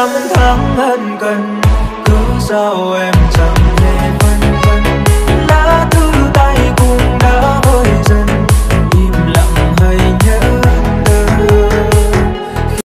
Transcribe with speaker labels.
Speaker 1: năm tháng ân cần cứ sao em chẳng